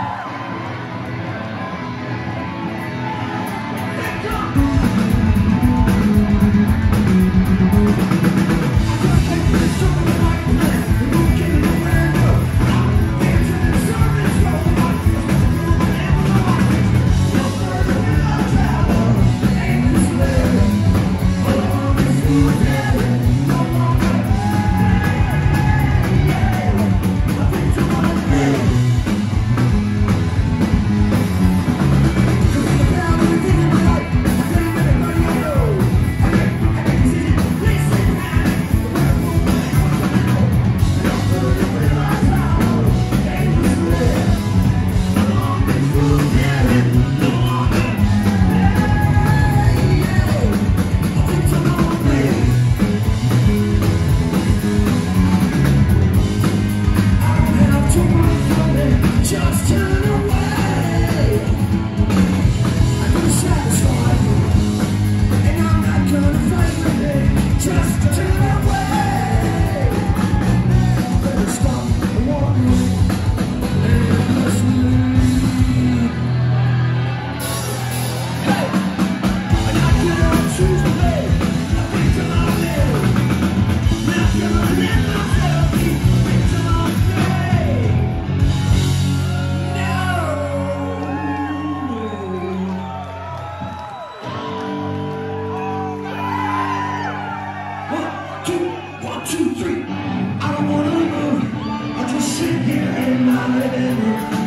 Yeah. Circle pit,